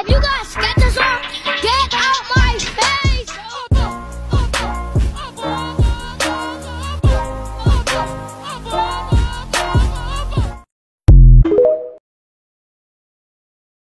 If you got sketches on, get out my face! Oh, oh, oh,